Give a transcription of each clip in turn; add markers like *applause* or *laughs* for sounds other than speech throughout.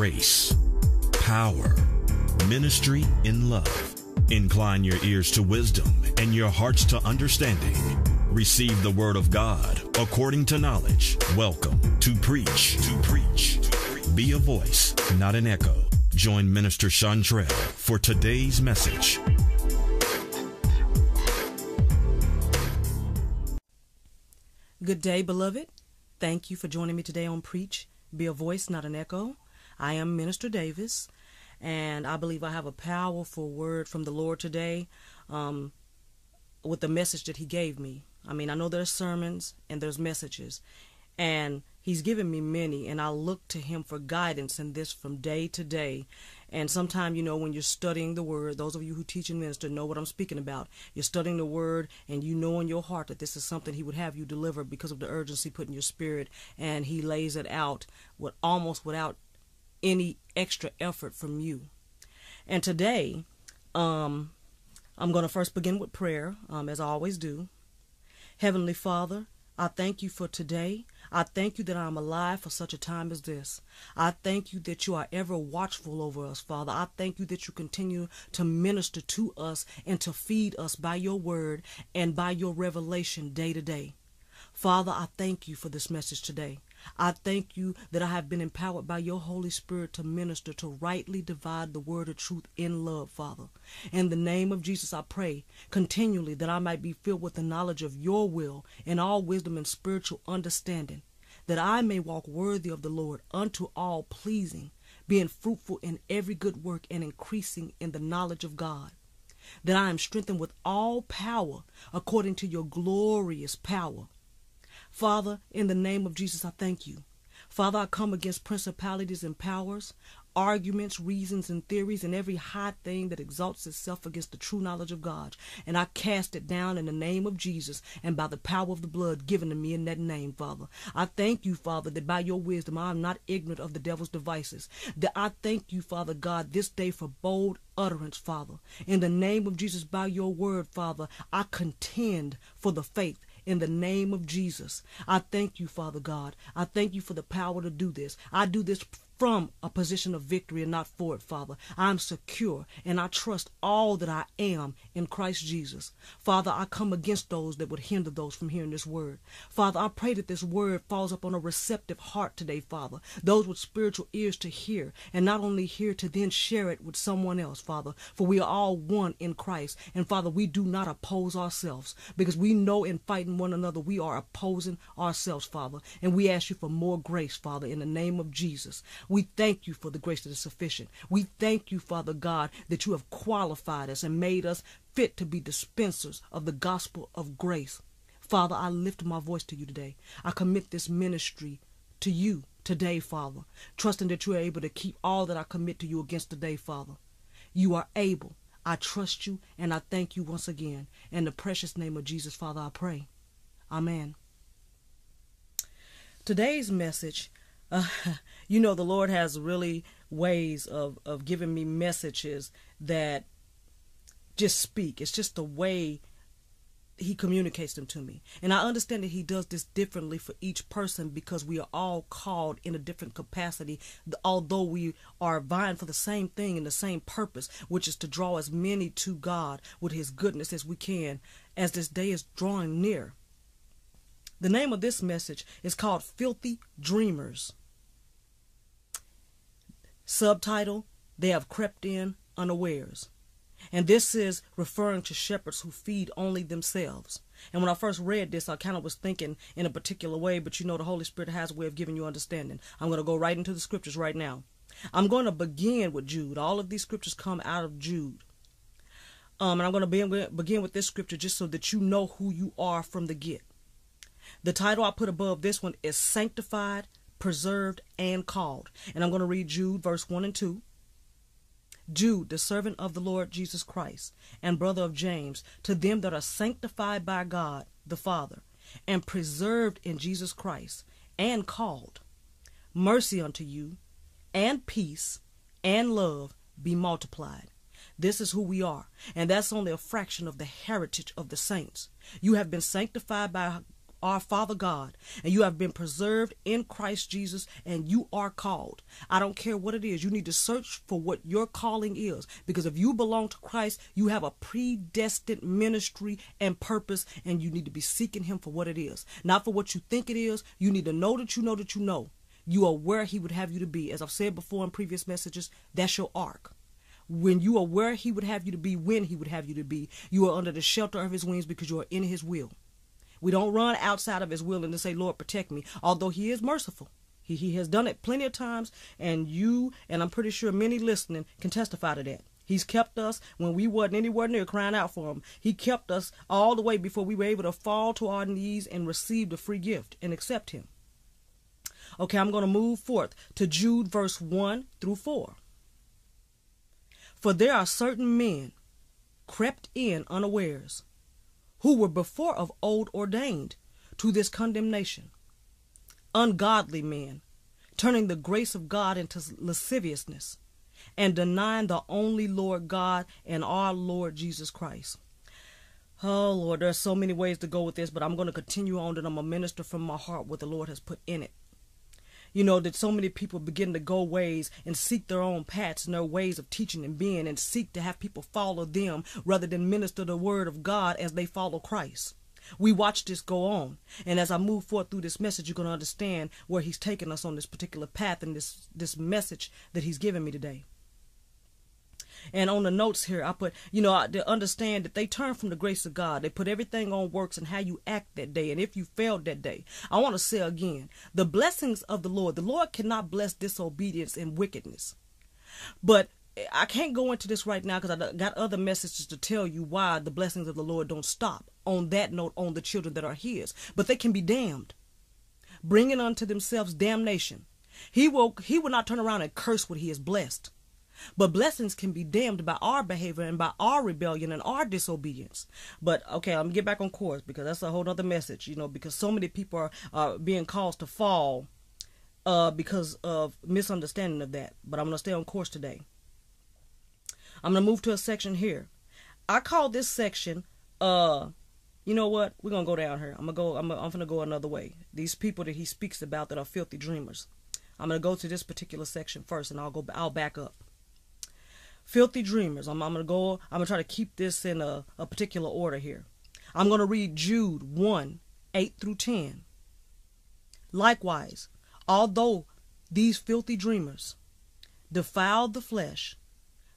grace, power, ministry in love. Incline your ears to wisdom and your hearts to understanding. Receive the word of God according to knowledge. Welcome to Preach. To Preach. Be a voice, not an echo. Join Minister Shawntrell for today's message. Good day, beloved. Thank you for joining me today on Preach. Be a voice, not an echo. I am Minister Davis, and I believe I have a powerful word from the Lord today um, with the message that He gave me. I mean, I know there's sermons and there's messages, and He's given me many, and I look to Him for guidance in this from day to day. And sometimes, you know, when you're studying the Word, those of you who teach and minister know what I'm speaking about. You're studying the Word, and you know in your heart that this is something He would have you deliver because of the urgency put in your spirit, and He lays it out with almost without any extra effort from you. And today, um, I'm going to first begin with prayer, um, as I always do. Heavenly Father, I thank you for today. I thank you that I'm alive for such a time as this. I thank you that you are ever watchful over us, Father. I thank you that you continue to minister to us and to feed us by your word and by your revelation day to day. Father, I thank you for this message today. I thank you that I have been empowered by your Holy Spirit to minister, to rightly divide the word of truth in love, Father. In the name of Jesus, I pray continually that I might be filled with the knowledge of your will and all wisdom and spiritual understanding, that I may walk worthy of the Lord unto all pleasing, being fruitful in every good work and increasing in the knowledge of God. That I am strengthened with all power according to your glorious power Father, in the name of Jesus, I thank you. Father, I come against principalities and powers, arguments, reasons, and theories, and every high thing that exalts itself against the true knowledge of God. And I cast it down in the name of Jesus and by the power of the blood given to me in that name, Father. I thank you, Father, that by your wisdom I am not ignorant of the devil's devices. That I thank you, Father God, this day for bold utterance, Father. In the name of Jesus, by your word, Father, I contend for the faith in the name of Jesus. I thank you, Father God. I thank you for the power to do this. I do this from a position of victory and not for it, Father. I'm secure and I trust all that I am in Christ Jesus. Father, I come against those that would hinder those from hearing this word. Father, I pray that this word falls upon a receptive heart today, Father. Those with spiritual ears to hear and not only hear to then share it with someone else, Father. For we are all one in Christ. And Father, we do not oppose ourselves because we know in fighting one another we are opposing ourselves, Father. And we ask you for more grace, Father, in the name of Jesus. We thank you for the grace that is sufficient. We thank you, Father God, that you have qualified us and made us fit to be dispensers of the gospel of grace. Father, I lift my voice to you today. I commit this ministry to you today, Father, trusting that you are able to keep all that I commit to you against today, Father. You are able. I trust you and I thank you once again. In the precious name of Jesus, Father, I pray. Amen. Today's message *laughs* you know, the Lord has really ways of, of giving me messages that just speak. It's just the way he communicates them to me. And I understand that he does this differently for each person because we are all called in a different capacity, although we are vying for the same thing and the same purpose, which is to draw as many to God with his goodness as we can as this day is drawing near. The name of this message is called Filthy Dreamers. Subtitle, They Have Crept In Unawares. And this is referring to shepherds who feed only themselves. And when I first read this, I kind of was thinking in a particular way, but you know, the Holy Spirit has a way of giving you understanding. I'm going to go right into the scriptures right now. I'm going to begin with Jude. All of these scriptures come out of Jude. Um, and I'm going to begin, begin with this scripture just so that you know who you are from the get. The title I put above this one is Sanctified preserved, and called. And I'm going to read Jude, verse 1 and 2. Jude, the servant of the Lord Jesus Christ, and brother of James, to them that are sanctified by God the Father, and preserved in Jesus Christ, and called. Mercy unto you, and peace, and love be multiplied. This is who we are, and that's only a fraction of the heritage of the saints. You have been sanctified by are Father God and you have been preserved in Christ Jesus and you are called. I don't care what it is. You need to search for what your calling is because if you belong to Christ, you have a predestined ministry and purpose and you need to be seeking Him for what it is. Not for what you think it is. You need to know that you know that you know. You are where He would have you to be. As I've said before in previous messages, that's your ark when you are where he would have you to be when he would have you to be you are under the shelter of his wings because you are in his will we don't run outside of his will and to say lord protect me although he is merciful he, he has done it plenty of times and you and i'm pretty sure many listening can testify to that He's kept us when we wasn't anywhere near crying out for him. He kept us all the way before we were able to fall to our knees and receive the free gift and accept him. Okay, I'm going to move forth to Jude verse 1 through 4. For there are certain men crept in unawares, who were before of old ordained to this condemnation, ungodly men, turning the grace of God into lasciviousness, and denying the only Lord God and our Lord Jesus Christ. Oh Lord, there's so many ways to go with this, but I'm going to continue on and I'm a minister from my heart what the Lord has put in it you know, that so many people begin to go ways and seek their own paths and their ways of teaching and being and seek to have people follow them rather than minister the word of God as they follow Christ. We watch this go on. And as I move forward through this message, you're going to understand where he's taking us on this particular path and this, this message that he's given me today. And on the notes here, I put, you know, to understand that they turn from the grace of God. They put everything on works and how you act that day and if you failed that day. I want to say again, the blessings of the Lord, the Lord cannot bless disobedience and wickedness. But I can't go into this right now because I got other messages to tell you why the blessings of the Lord don't stop on that note on the children that are His, but they can be damned, bringing unto themselves damnation. He will He will not turn around and curse what He has blessed. But blessings can be damned by our behavior and by our rebellion and our disobedience. But okay, I'm gonna get back on course because that's a whole other message, you know, because so many people are, are being caused to fall uh, because of misunderstanding of that. But I'm gonna stay on course today. I'm gonna move to a section here. I call this section uh you know what? We're gonna go down here. I'm gonna go. I'm, I'm gonna go another way. These people that he speaks about that are filthy dreamers. I'm gonna go to this particular section first, and I'll go. I'll back up. Filthy Dreamers. I'm, I'm going to go, I'm going to try to keep this in a, a particular order here. I'm going to read Jude 1 8 through 10. Likewise, although these filthy dreamers defile the flesh,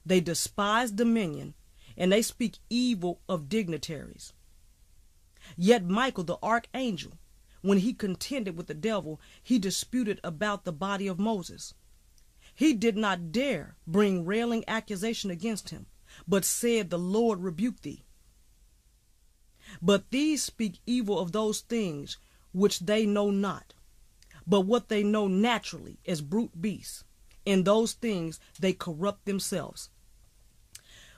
they despise dominion, and they speak evil of dignitaries. Yet Michael the archangel, when he contended with the devil, he disputed about the body of Moses he did not dare bring railing accusation against him, but said, The Lord rebuke thee. But these speak evil of those things which they know not, but what they know naturally as brute beasts. In those things they corrupt themselves.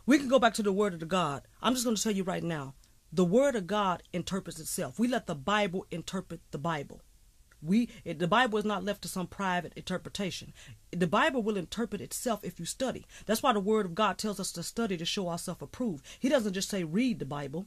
We can go back to the word of God. I'm just going to tell you right now. The word of God interprets itself. We let the Bible interpret the Bible. We the Bible is not left to some private interpretation. The Bible will interpret itself if you study. That's why the Word of God tells us to study to show ourselves approved. He doesn't just say read the Bible.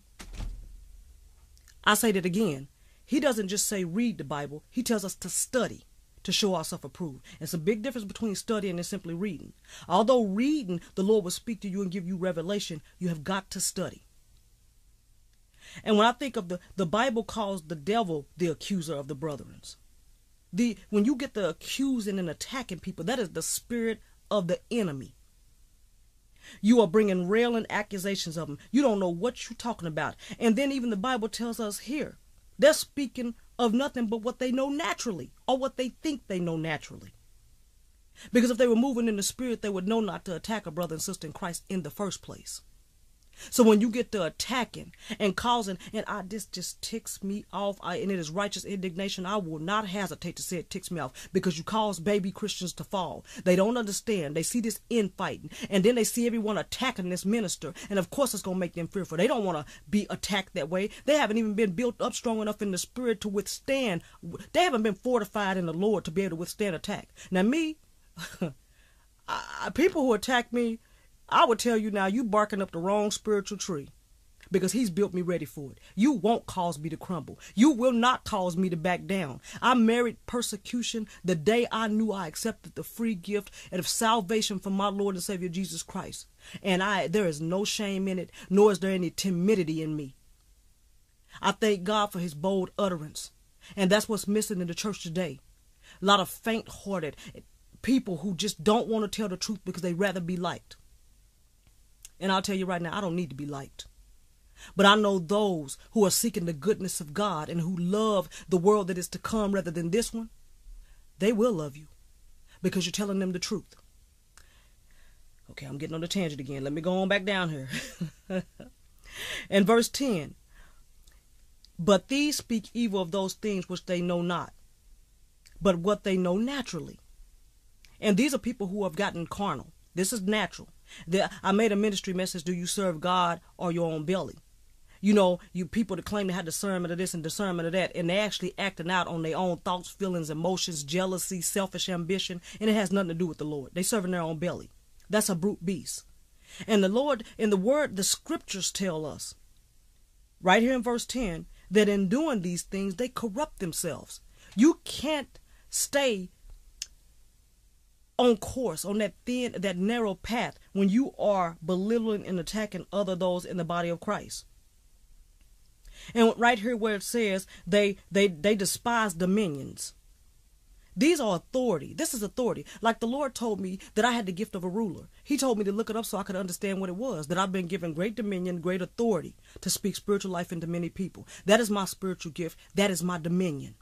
I say that again. He doesn't just say read the Bible. He tells us to study to show ourselves approved. It's a big difference between studying and simply reading. Although reading, the Lord will speak to you and give you revelation, you have got to study. And when I think of the, the Bible calls the devil the accuser of the brethren. The when you get the accusing and attacking people, that is the spirit of the enemy. You are bringing railing accusations of them. You don't know what you're talking about. And then even the Bible tells us here, they're speaking of nothing but what they know naturally or what they think they know naturally. Because if they were moving in the spirit, they would know not to attack a brother and sister in Christ in the first place. So when you get to attacking and causing, and I this just ticks me off, I, and it is righteous indignation. I will not hesitate to say it ticks me off because you cause baby Christians to fall. They don't understand. They see this infighting, and then they see everyone attacking this minister, and of course it's gonna make them fearful. They don't want to be attacked that way. They haven't even been built up strong enough in the spirit to withstand. They haven't been fortified in the Lord to be able to withstand attack. Now me. *laughs* I, people who attack me I would tell you now, you barking up the wrong spiritual tree. because he's built me ready for it. You won't cause me to crumble. You will not cause me to back down. I married persecution the day I knew I accepted the free gift of salvation from my Lord and Savior Jesus Christ. And I there is no shame in it, nor is there any timidity in me. I thank God for his bold utterance. And that's what's missing in the church today. A lot of faint hearted people who just don't want to tell the truth because they'd rather be liked. And I'll tell you right now, I don't need to be liked. But I know those who are seeking the goodness of God and who love the world that is to come rather than this one, they will love you because you're telling them the truth. Okay, I'm getting on the tangent again. Let me go on back down here. *laughs* in verse 10, but these speak evil of those things which they know not, but what they know naturally. And these are people who have gotten carnal. This is natural. I made a ministry message Do you serve God or your own belly? You know, you people that claim they had discernment of this and discernment of that, and they actually acting out on their own thoughts, feelings, emotions, jealousy, selfish ambition, and it has nothing to do with the Lord. They serving their own belly. That's a brute beast. And the Lord, in the word, the scriptures tell us, right here in verse 10, that in doing these things they corrupt themselves. You can't stay on course on that thin that narrow path when you are belittling and attacking other those in the body of Christ. And right here where it says they they they despise dominions. These are authority. This is authority. Like the Lord told me that I had the gift of a ruler. He told me to look it up so I could understand what it was. That I've been given great dominion, great authority to speak spiritual life into many people. That is my spiritual gift. That is my dominion.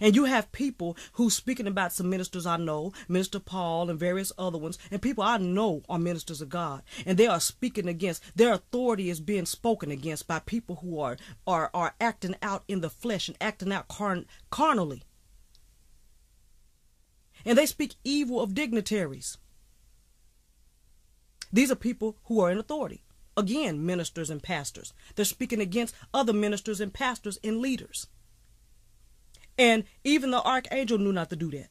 And you have people who speaking about some ministers I know, Minister Paul and various other ones, and people I know are ministers of God. And they are speaking against their authority is being spoken against by people who are are, are acting out in the flesh and acting out carn- carnally and they speak evil of dignitaries. These are people who are in authority. Again, ministers and pastors. They're speaking against other ministers and pastors and leaders. And even the archangel knew not to do that.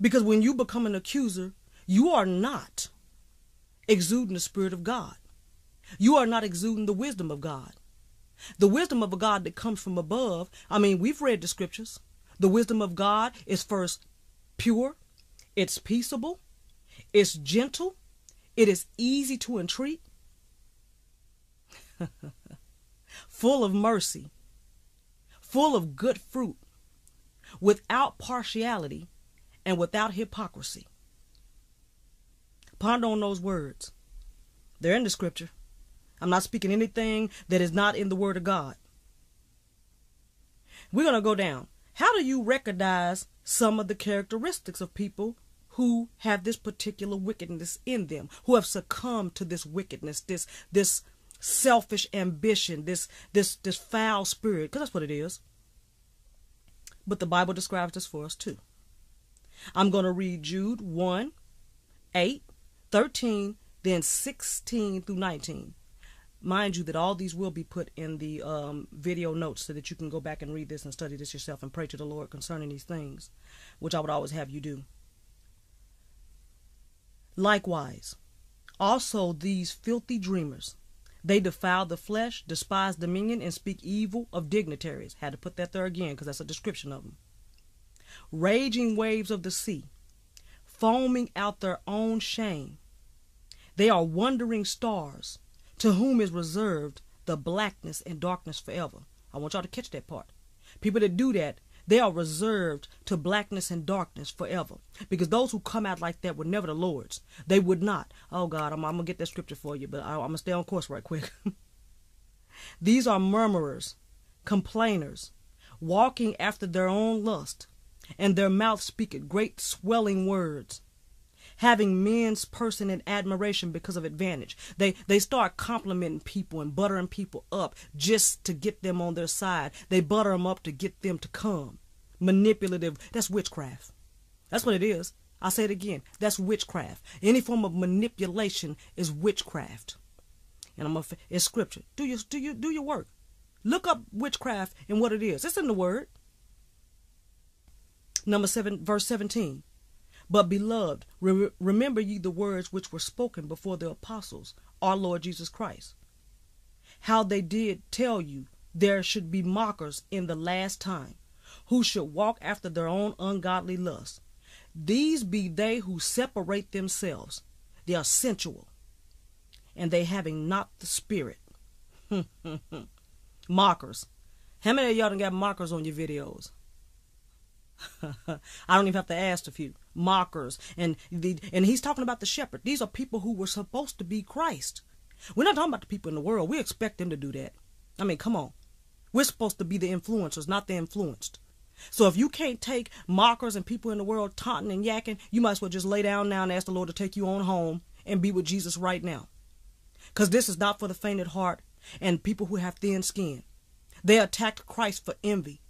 Because when you become an accuser, you are not exuding the Spirit of God. You are not exuding the wisdom of God. The wisdom of a God that comes from above. I mean, we've read the scriptures. The wisdom of God is first pure, it's peaceable, it's gentle, it is easy to entreat, *laughs* full of mercy, full of good fruit, without partiality, and without hypocrisy. Ponder on those words. They're in the scripture. I'm not speaking anything that is not in the word of God. We're going to go down. How do you recognize some of the characteristics of people who have this particular wickedness in them, who have succumbed to this wickedness, this this selfish ambition, this this this foul spirit, because that's what it is. But the Bible describes this for us too. I'm going to read Jude 1, 8, 13, then 16 through 19 mind you that all these will be put in the um, video notes so that you can go back and read this and study this yourself and pray to the Lord concerning these things, which I would always have you do. Likewise, also these filthy dreamers, they defile the flesh, despise dominion, and speak evil of dignitaries. Had to put that there again because that's a description of them. Raging waves of the sea, foaming out their own shame. They are wandering stars to whom is reserved the blackness and darkness forever. I want y'all to catch that part. People that do that, they are reserved to blackness and darkness forever. Because those who come out like that were never the Lord's. They would not. Oh God, I'm, I'm going to get that scripture for you, but I, I'm going to stay on course right quick. *laughs* These are murmurers, complainers, walking after their own lust, and their mouth speaketh great swelling words having men's person in admiration because of advantage. They they start complimenting people and buttering people up just to get them on their side. They butter them up to get them to come. Manipulative. That's witchcraft. That's what it is. I'll say it again. That's witchcraft. Any form of manipulation is witchcraft. And I'm gonna, it's scripture. Do your do you do your work. Look up witchcraft and what it is. It's in the word. Number seven, verse seventeen. But, beloved, re- remember ye the words which were spoken before the apostles our Lord Jesus Christ. How they did tell you there should be mockers in the last time, who should walk after their own ungodly lusts. These be they who separate themselves. They are sensual, and they having not the spirit. *laughs* Mockers. How many of y'all done got mockers on your videos? *laughs* I don't even have to ask a few mockers, and the and he's talking about the shepherd. These are people who were supposed to be Christ. We're not talking about the people in the world. We expect them to do that. I mean, come on. We're supposed to be the influencers, not the influenced. So if you can't take mockers and people in the world taunting and yakking, you might as well just lay down now and ask the Lord to take you on home and be with Jesus right now. Because this is not for the faint at heart and people who have thin skin. They attacked Christ for envy,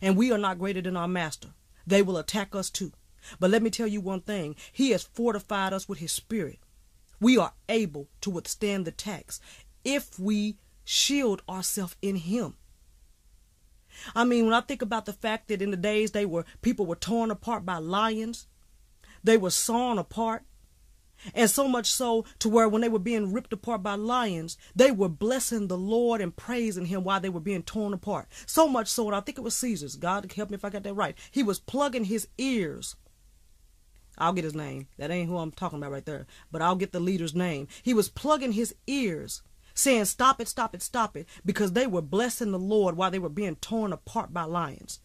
and we are not greater than our master. They will attack us too. But let me tell you one thing He has fortified us with His Spirit. We are able to withstand the attacks if we shield ourselves in Him. I mean, when I think about the fact that in the days they were people were torn apart by lions, they were sawn apart, and so much so to where when they were being ripped apart by lions, they were blessing the Lord and praising Him while they were being torn apart. So much so, and I think it was Caesar's. God help me if I got that right. He was plugging his ears. I'll get his name. That ain't who I'm talking about right there. But I'll get the leader's name. He was plugging his ears, saying, Stop it, stop it, stop it, because they were blessing the Lord while they were being torn apart by lions.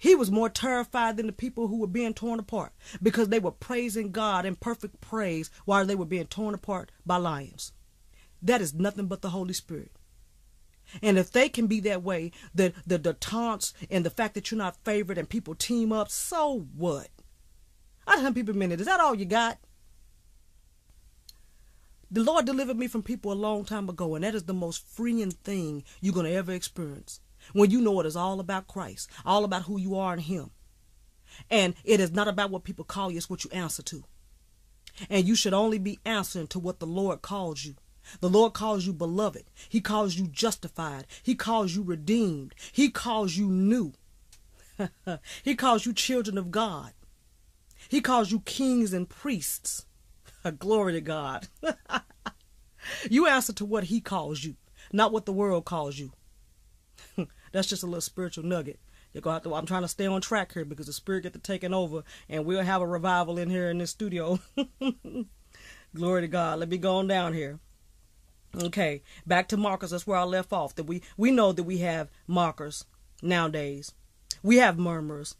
He was more terrified than the people who were being torn apart because they were praising God in perfect praise while they were being torn apart by lions. That is nothing but the Holy Spirit. And if they can be that way, the, the, the taunts and the fact that you're not favored and people team up, so what? I tell people a minute, is that all you got? The Lord delivered me from people a long time ago, and that is the most freeing thing you're going to ever experience when you know it is all about Christ, all about who you are in Him. And it is not about what people call you, it's what you answer to. And you should only be answering to what the Lord calls you. The Lord calls you beloved. He calls you justified. He calls you redeemed. He calls you new. *laughs* he calls you children of God. He calls you kings and priests. *laughs* Glory to God. *laughs* you answer to what He calls you, not what the world calls you. *laughs* That's just a little spiritual nugget. You're gonna have to. I'm trying to stay on track here because the spirit get to taking over, and we'll have a revival in here in this studio. *laughs* Glory to God. Let me go on down here. Okay, back to markers. That's where I left off. That we we know that we have markers nowadays. We have murmurers.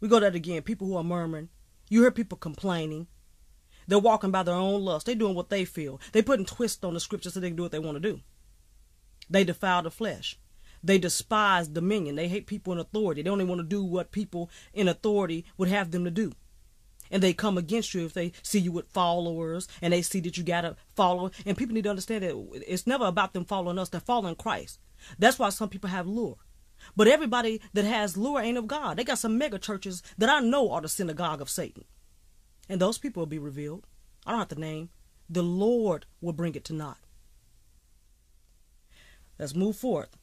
We go that again. People who are murmuring. You hear people complaining. They're walking by their own lust. They're doing what they feel. They're putting twists on the scriptures so they can do what they want to do. They defile the flesh. They despise dominion. They hate people in authority. They only want to do what people in authority would have them to do. And they come against you if they see you with followers and they see that you got a follower. And people need to understand that it's never about them following us, they're following Christ. That's why some people have lure. But everybody that has lure ain't of God. They got some mega churches that I know are the synagogue of Satan. And those people will be revealed. I don't have to name. The Lord will bring it to naught. Let's move forth.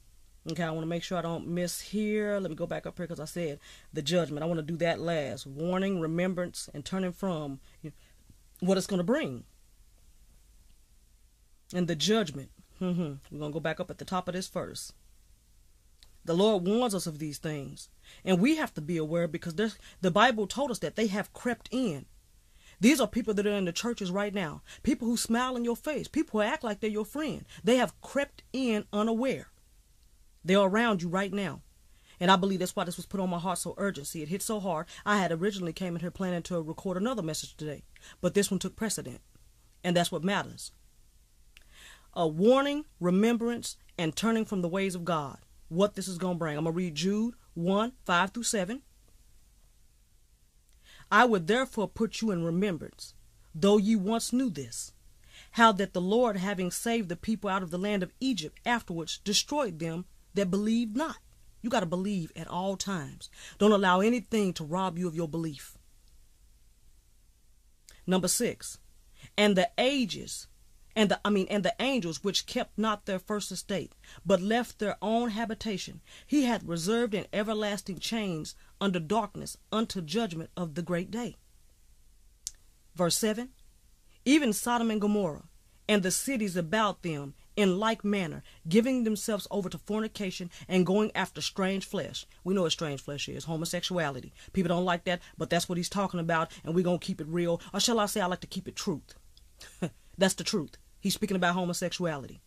Okay, I want to make sure I don't miss here. Let me go back up here because I said the judgment. I want to do that last. Warning, remembrance, and turning from what it's going to bring. And the judgment. Mm-hmm. We're going to go back up at the top of this first. The Lord warns us of these things. And we have to be aware because the Bible told us that they have crept in. These are people that are in the churches right now. People who smile in your face. People who act like they're your friend. They have crept in unaware. They're around you right now. And I believe that's why this was put on my heart so urgency. It hit so hard. I had originally came in here planning to record another message today, but this one took precedent. And that's what matters. A warning, remembrance, and turning from the ways of God. What this is going to bring. I'm going to read Jude 1 5 through 7. I would therefore put you in remembrance, though ye once knew this, how that the Lord, having saved the people out of the land of Egypt, afterwards destroyed them that believe not. You got to believe at all times. Don't allow anything to rob you of your belief. Number six, and the ages, and the I mean, and the angels which kept not their first estate, but left their own habitation, he hath reserved in everlasting chains under darkness unto judgment of the great day. Verse seven, even Sodom and Gomorrah and the cities about them in like manner, giving themselves over to fornication and going after strange flesh. We know what strange flesh is homosexuality. People don't like that, but that's what he's talking about, and we're going to keep it real. Or shall I say, I like to keep it truth. *laughs* that's the truth. He's speaking about homosexuality.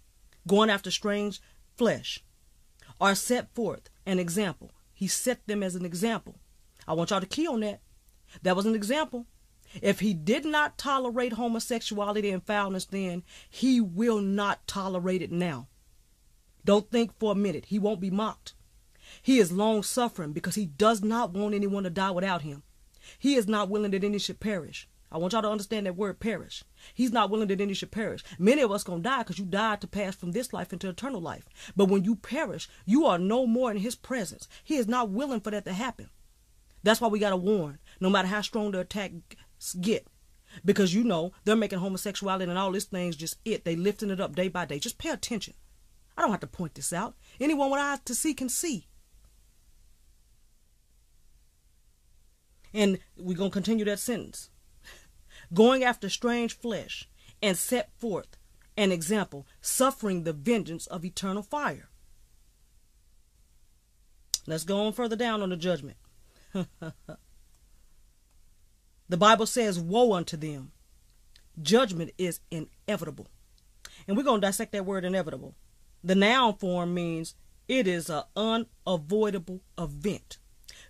Going after strange flesh are set forth an example. He set them as an example. I want y'all to key on that. That was an example. If he did not tolerate homosexuality and foulness then, he will not tolerate it now. Don't think for a minute. He won't be mocked. He is long suffering because he does not want anyone to die without him. He is not willing that any should perish. I want y'all to understand that word perish. He's not willing that any should perish. Many of us gonna die because you died to pass from this life into eternal life. But when you perish, you are no more in his presence. He is not willing for that to happen. That's why we gotta warn. No matter how strong the attack get because you know they're making homosexuality and all these things just it. They lifting it up day by day. Just pay attention. I don't have to point this out. Anyone with eyes to see can see. And we're going to continue that sentence. Going after strange flesh and set forth an example, suffering the vengeance of eternal fire. Let's go on further down on the judgment. *laughs* The Bible says, Woe unto them. Judgment is inevitable. And we're going to dissect that word inevitable. The noun form means it is an unavoidable event.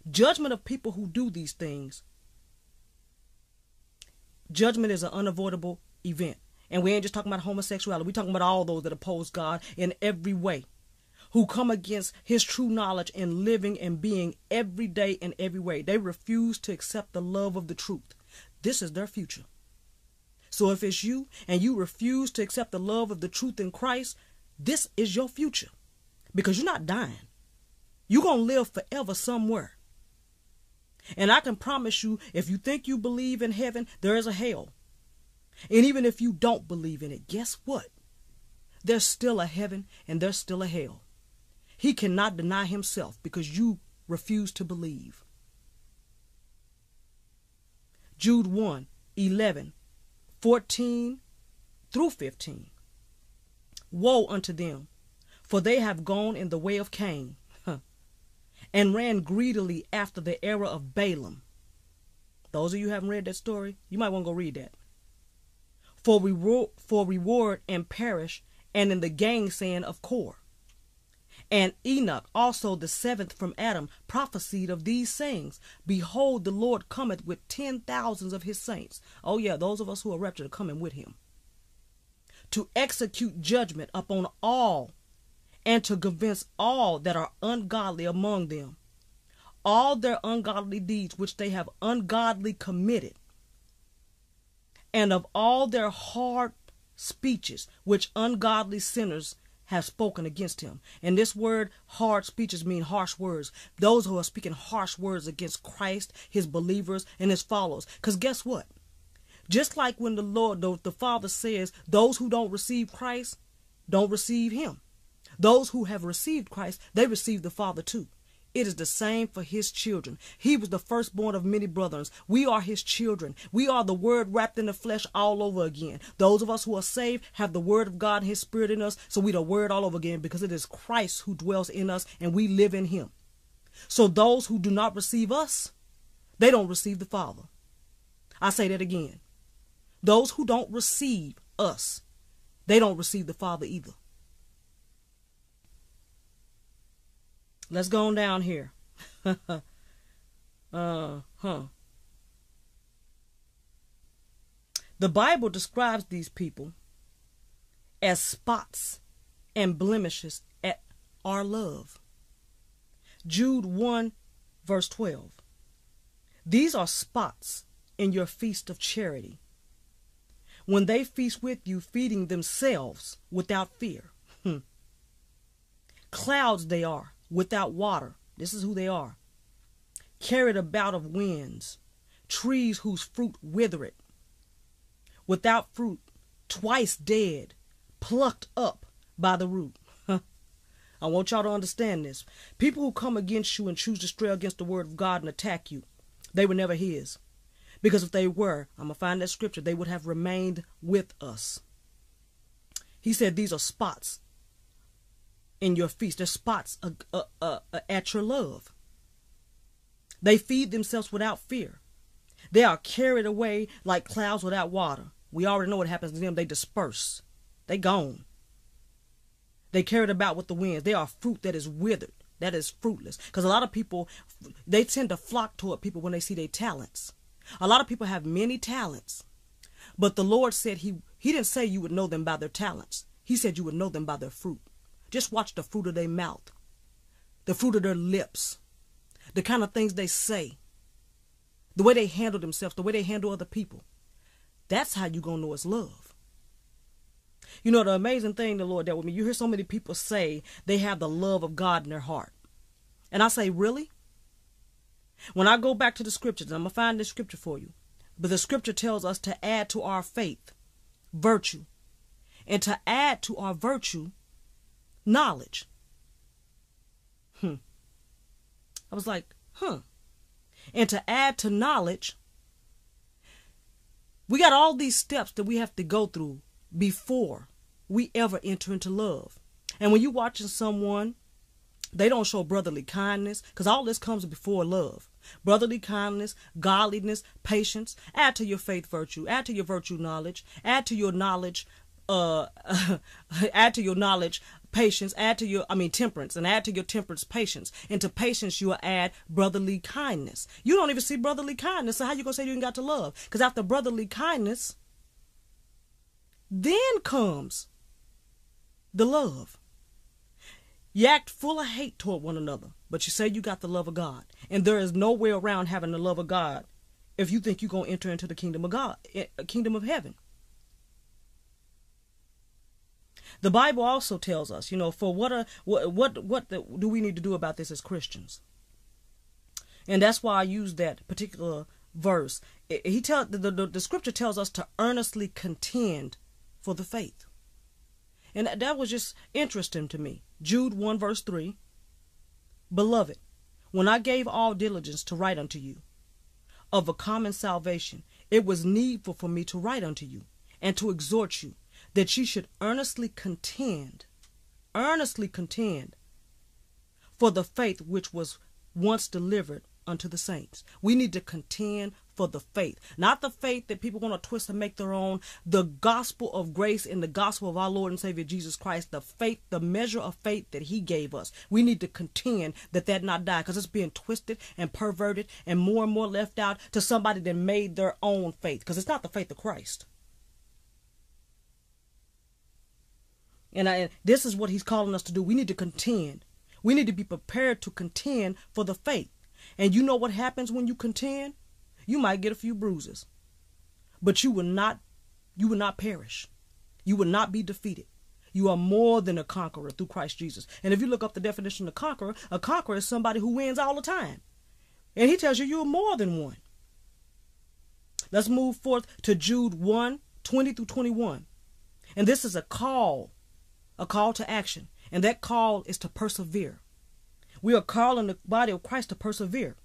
Judgment of people who do these things. Judgment is an unavoidable event. And we ain't just talking about homosexuality. We're talking about all those that oppose God in every way who come against his true knowledge in living and being every day in every way. They refuse to accept the love of the truth. This is their future. So if it's you and you refuse to accept the love of the truth in Christ, this is your future. Because you're not dying. You're going to live forever somewhere. And I can promise you, if you think you believe in heaven, there is a hell. And even if you don't believe in it, guess what? There's still a heaven and there's still a hell. He cannot deny himself because you refuse to believe. Jude 1 11, 14 through 15. Woe unto them, for they have gone in the way of Cain, and ran greedily after the error of Balaam. Those of you haven't read that story, you might want to go read that. For reward, for reward and perish, and in the gainsaying of Kor. And Enoch, also the seventh from Adam, prophesied of these sayings Behold, the Lord cometh with ten thousands of his saints. Oh, yeah, those of us who are raptured are coming with him. To execute judgment upon all, and to convince all that are ungodly among them, all their ungodly deeds which they have ungodly committed, and of all their hard speeches which ungodly sinners have spoken against him. And this word, hard speeches, mean harsh words. Those who are speaking harsh words against Christ, his believers, and his followers. Because guess what? Just like when the Lord, the, the Father says, those who don't receive Christ don't receive him. Those who have received Christ, they receive the Father too. It is the same for his children. He was the firstborn of many brothers. We are his children. We are the word wrapped in the flesh all over again. Those of us who are saved have the word of God and his spirit in us. So we the word all over again because it is Christ who dwells in us and we live in him. So those who do not receive us, they don't receive the Father. I say that again. Those who don't receive us, they don't receive the Father either. Let's go on down here. *laughs* uh huh. The Bible describes these people as spots and blemishes at our love. Jude 1, verse 12. These are spots in your feast of charity. When they feast with you, feeding themselves without fear. *laughs* Clouds they are, without water. This is who they are. Carried about of winds, trees whose fruit withereth, without fruit, twice dead, plucked up by the root. *laughs* I want y'all to understand this. People who come against you and choose to stray against the word of God and attack you, they were never his. Because if they were, I'm going to find that scripture, they would have remained with us. He said these are spots in your feast. They're spots uh, uh, uh, at your love. They feed themselves without fear. They are carried away like clouds without water. We already know what happens to them. They disperse. They gone. They carried about with the winds. They are fruit that is withered, that is fruitless. Because a lot of people, they tend to flock toward people when they see their talents. A lot of people have many talents, but the Lord said He He didn't say you would know them by their talents. He said you would know them by their fruit. Just watch the fruit of their mouth, the fruit of their lips, the kind of things they say, the way they handle themselves, the way they handle other people. That's how you gonna know it's love. You know, the amazing thing the Lord dealt with me, you hear so many people say they have the love of God in their heart. And I say, really? When I go back to the scriptures, I'm going to find this scripture for you. But the scripture tells us to add to our faith virtue. And to add to our virtue knowledge. Hmm. I was like, huh. And to add to knowledge, we got all these steps that we have to go through before we ever enter into love. And when you're watching someone, they don't show brotherly kindness because all this comes before love. Brotherly kindness, godliness, patience. Add to your faith virtue. Add to your virtue knowledge. Add to your knowledge. Uh, *laughs* add to your knowledge patience. Add to your, I mean, temperance, and add to your temperance patience. And to patience, you will add brotherly kindness. You don't even see brotherly kindness. So how you gonna say you ain't got to love? Because after brotherly kindness, then comes the love. You act full of hate toward one another, but you say you got the love of God. And there is no way around having the love of God if you think you're going to enter into the kingdom of God, eh, kingdom of heaven. The Bible also tells us, you know, for what a what what what the, do we need to do about this as Christians? And that's why I use that particular verse. He tell the, the, the scripture tells us to earnestly contend for the faith. And that, that was just interesting to me. Jude 1 verse 3. Beloved, when I gave all diligence to write unto you of a common salvation, it was needful for me to write unto you and to exhort you that ye should earnestly contend, earnestly contend for the faith which was once delivered unto the saints. We need to contend for the faith, not the faith that people want to twist and make their own. The gospel of grace and the gospel of our Lord and Savior Jesus Christ, the faith, the measure of faith that He gave us. We need to contend that that not die because it's being twisted and perverted and more and more left out to somebody that made their own faith because it's not the faith of Christ. And, I, and this is what He's calling us to do. We need to contend. We need to be prepared to contend for the faith. And you know what happens when you contend? You might get a few bruises, but you will not you will not perish. You will not be defeated. You are more than a conqueror through Christ Jesus. And if you look up the definition of conqueror, a conqueror is somebody who wins all the time. And he tells you you're more than one. Let's move forth to Jude 1 20 through 21. And this is a call, a call to action. And that call is to persevere. We are calling the body of Christ to persevere.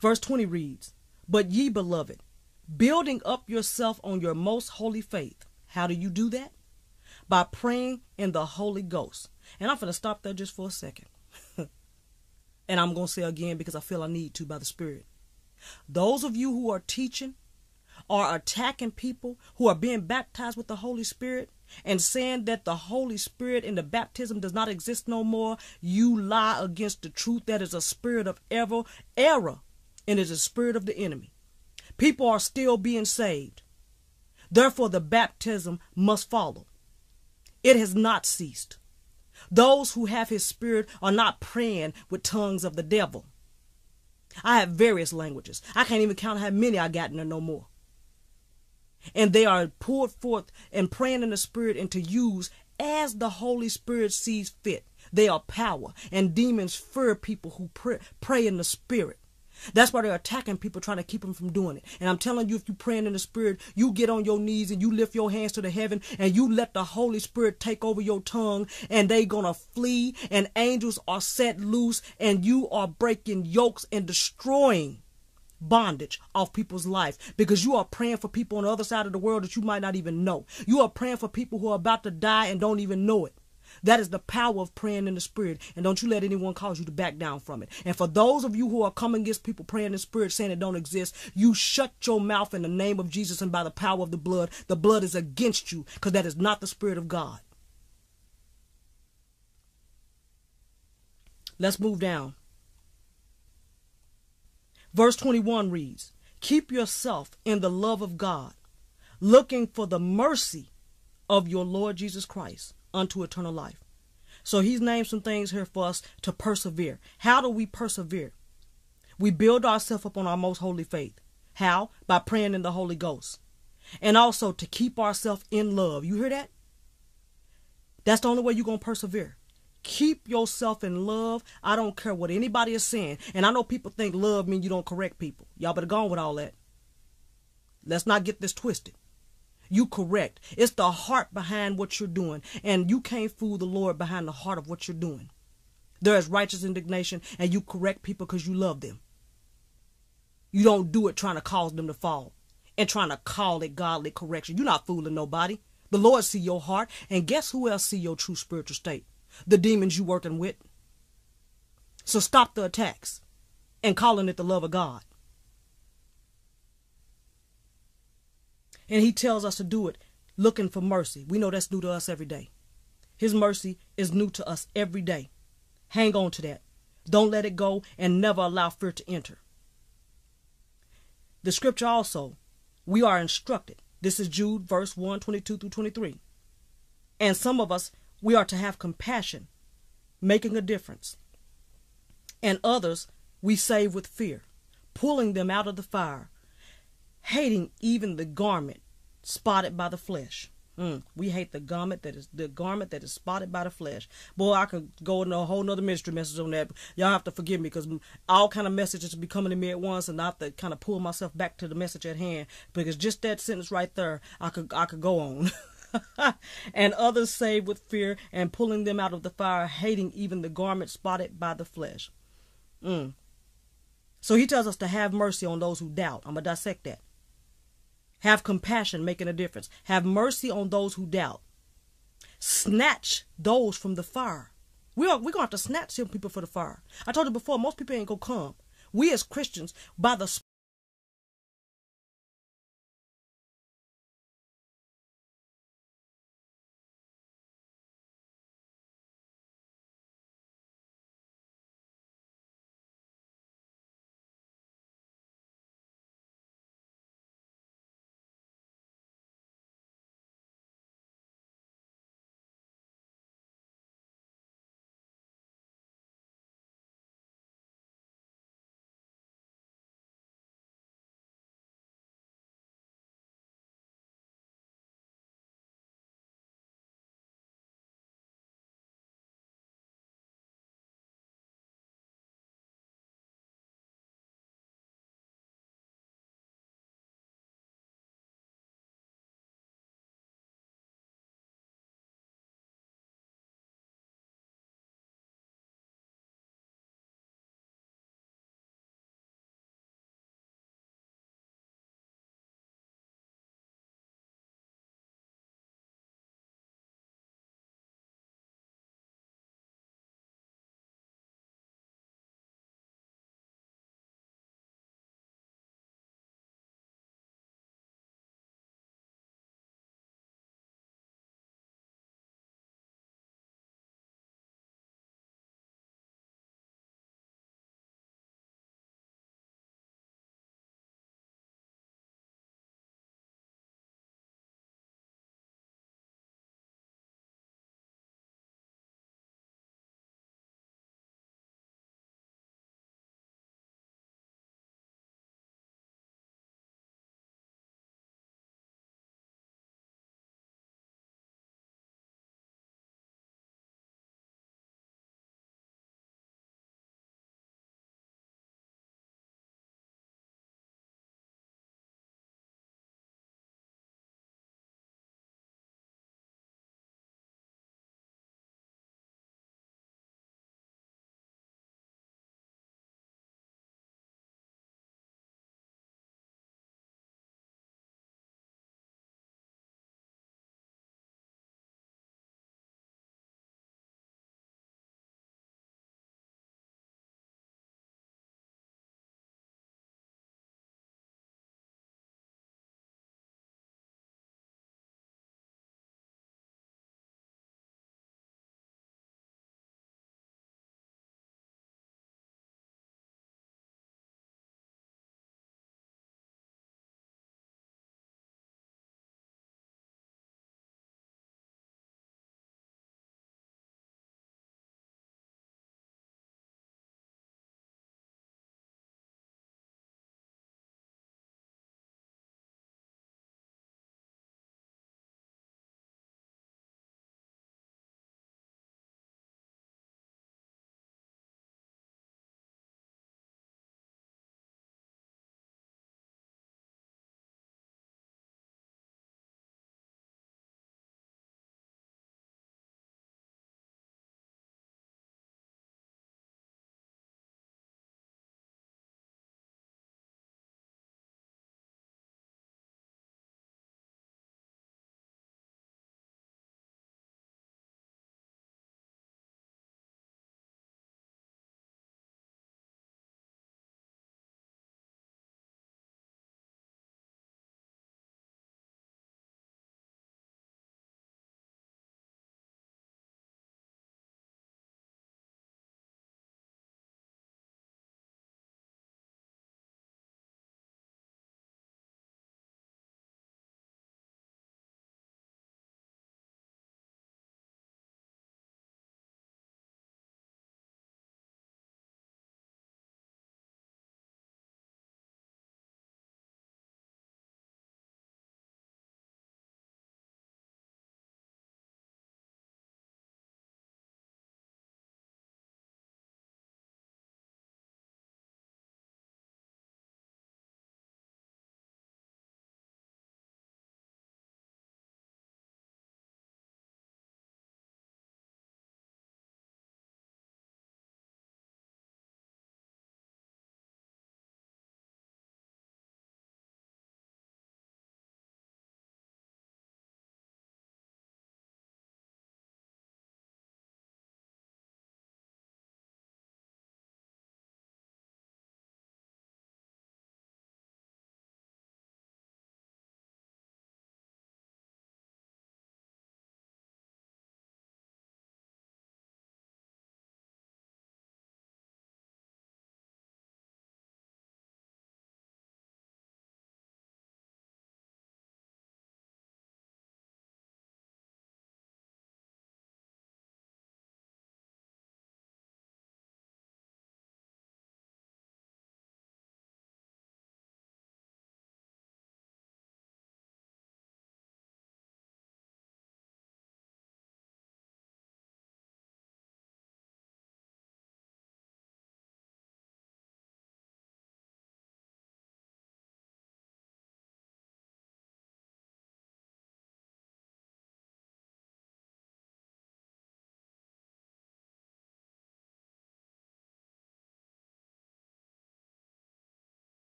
Verse 20 reads, But ye, beloved, building up yourself on your most holy faith. How do you do that? By praying in the Holy Ghost. And I'm going to stop there just for a second. *laughs* and I'm going to say again because I feel I need to by the Spirit. Those of you who are teaching are attacking people who are being baptized with the Holy Spirit and saying that the Holy Spirit in the baptism does not exist no more, you lie against the truth. That is a spirit of ever error and is a spirit of the enemy. People are still being saved. Therefore, the baptism must follow. It has not ceased. Those who have his spirit are not praying with tongues of the devil. I have various languages. I can't even count how many I got in there no more. And they are poured forth and praying in the spirit and to use as the Holy Spirit sees fit. They are power, and demons fear people who pray, pray in the spirit. That's why they're attacking people, trying to keep them from doing it. And I'm telling you, if you're praying in the Spirit, you get on your knees and you lift your hands to the heaven and you let the Holy Spirit take over your tongue and they gonna flee and angels are set loose and you are breaking yokes and destroying bondage off people's life because you are praying for people on the other side of the world that you might not even know. You are praying for people who are about to die and don't even know it. That is the power of praying in the spirit. And don't you let anyone cause you to back down from it. And for those of you who are coming against people praying in the spirit saying it don't exist, you shut your mouth in the name of Jesus and by the power of the blood. The blood is against you because that is not the spirit of God. Let's move down. Verse 21 reads, Keep yourself in the love of God, looking for the mercy of your Lord Jesus Christ unto eternal life. So he's named some things here for us to persevere. How do we persevere? We build ourselves up on our most holy faith. How? By praying in the Holy Ghost. And also to keep ourselves in love. You hear that? That's the only way you're going to persevere. Keep yourself in love. I don't care what anybody is saying. And I know people think love means you don't correct people. Y'all better go on with all that. Let's not get this twisted. You correct. It's the heart behind what you're doing. And you can't fool the Lord behind the heart of what you're doing. There is righteous indignation, and you correct people because you love them. You don't do it trying to cause them to fall and trying to call it godly correction. You're not fooling nobody. The Lord see your heart, and guess who else see your true spiritual state? The demons you working with. So stop the attacks and calling it the love of God. And he tells us to do it looking for mercy. We know that's new to us every day. His mercy is new to us every day. Hang on to that. Don't let it go and never allow fear to enter. The scripture also, we are instructed. This is Jude verse 1, 22 through 23. And some of us, we are to have compassion, making a difference. And others, we save with fear, pulling them out of the fire, hating even the garment spotted by the flesh. Mm, we hate the garment that is the garment that is spotted by the flesh. Boy, I could go into a whole nother ministry message on that. Y'all have to forgive me because all kind of messages be coming to me at once, and I have to kind of pull myself back to the message at hand because just that sentence right there, I could I could go on. *laughs* *laughs* and others save with fear and pulling them out of the fire, hating even the garment spotted by the flesh. Mm. So he tells us to have mercy on those who doubt. I'm gonna dissect that. Have compassion, making a difference. Have mercy on those who doubt. Snatch those from the fire. We are, we're going to have to snatch some people for the fire. I told you before, most people ain't going to come. We as Christians, by the